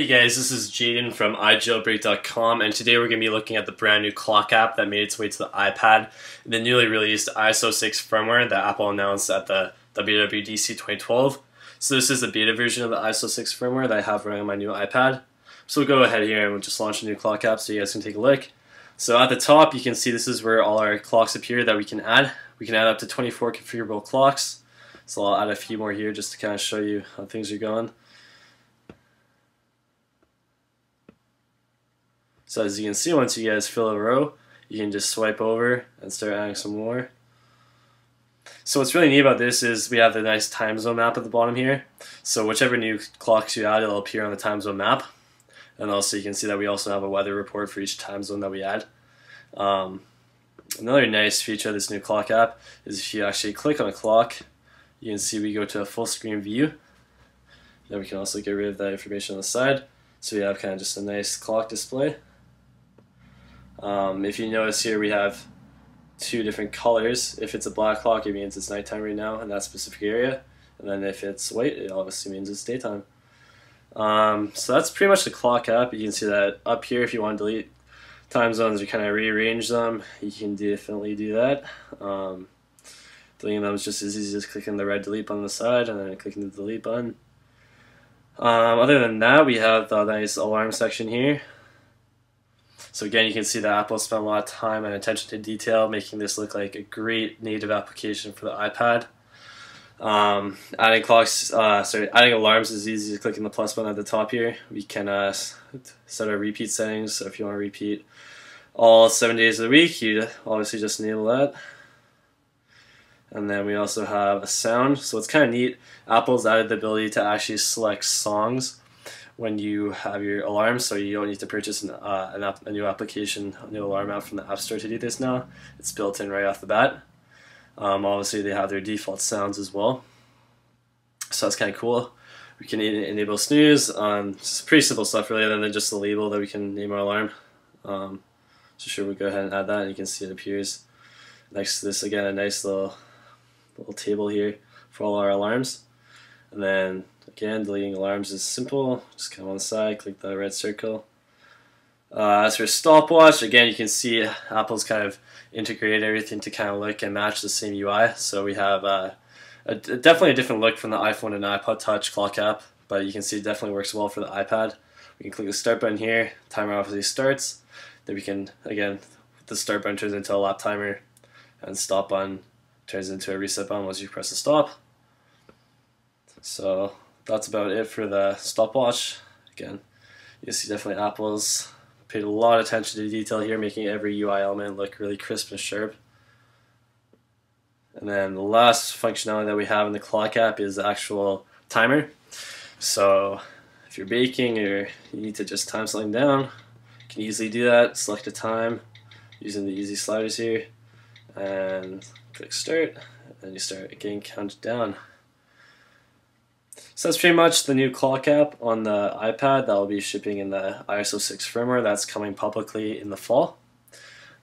Hey guys, this is Jaden from ijailbreak.com and today we're going to be looking at the brand new clock app that made its way to the iPad, the newly released iOS 6 firmware that Apple announced at the WWDC 2012. So this is the beta version of the iOS 6 firmware that I have running on my new iPad. So we'll go ahead here and we'll just launch a new clock app so you guys can take a look. So at the top you can see this is where all our clocks appear that we can add. We can add up to 24 configurable clocks. So I'll add a few more here just to kind of show you how things are going. So as you can see, once you guys fill a row, you can just swipe over and start adding some more. So what's really neat about this is we have the nice time zone map at the bottom here. So whichever new clocks you add, it'll appear on the time zone map. And also you can see that we also have a weather report for each time zone that we add. Um, another nice feature of this new clock app is if you actually click on a clock, you can see we go to a full screen view. Then we can also get rid of that information on the side. So we have kind of just a nice clock display. Um, if you notice here, we have two different colors. If it's a black clock, it means it's nighttime right now in that specific area. And then if it's white, it obviously means it's daytime. Um, so that's pretty much the clock app. You can see that up here if you want to delete time zones or kind of rearrange them, you can definitely do that. Um, deleting them is just as easy as clicking the red delete button on the side and then clicking the delete button. Um, other than that, we have the nice alarm section here. So again, you can see that Apple spent a lot of time and attention to detail making this look like a great native application for the iPad. Um, adding clocks, uh, sorry, adding alarms is easy. as Clicking the plus button at the top here, we can uh, set our repeat settings. So if you want to repeat all seven days of the week, you obviously just enable that. And then we also have a sound. So it's kind of neat. Apple's added the ability to actually select songs when you have your alarms, so you don't need to purchase an, uh, an app, a new application, a new alarm app from the App Store to do this now. It's built in right off the bat. Um, obviously, they have their default sounds as well, so that's kind of cool. We can enable snooze. Um, it's pretty simple stuff, really, other than just the label that we can name our alarm. Um, so sure, we go ahead and add that, and you can see it appears next to this again. A nice little little table here for all our alarms, and then Again, deleting alarms is simple. Just come on the side, click the red circle. Uh, as for stopwatch, again, you can see Apple's kind of integrated everything to kind of look and match the same UI. So we have uh, a, definitely a different look from the iPhone and iPod Touch clock app, but you can see it definitely works well for the iPad. We can click the start button here, timer obviously starts. Then we can, again, the start button turns into a lap timer, and stop button turns into a reset button once you press the stop. So that's about it for the stopwatch. Again, you see definitely Apple's paid a lot of attention to detail here, making every UI element look really crisp and sharp. And then the last functionality that we have in the clock app is the actual timer. So if you're baking or you need to just time something down, you can easily do that. Select a time using the easy sliders here and click start and you start getting counted down. So that's pretty much the new clock app on the iPad that will be shipping in the iOS 6 firmware that's coming publicly in the fall.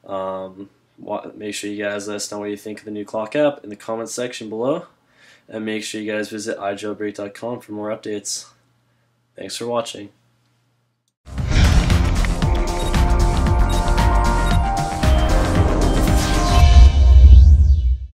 Um, make sure you guys let us know what you think of the new clock app in the comments section below. And make sure you guys visit ijailbreak.com for more updates. Thanks for watching.